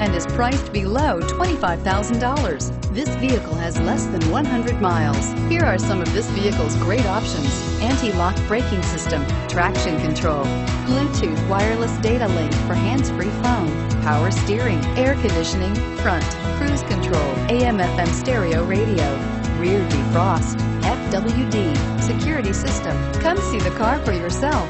and is priced below $25,000. This vehicle has less than 100 miles. Here are some of this vehicle's great options. Anti-lock braking system, traction control, Bluetooth wireless data link for hands-free phone, power steering, air conditioning, front, cruise control, AM FM stereo radio, rear defrost, FWD, security system. Come see the car for yourself.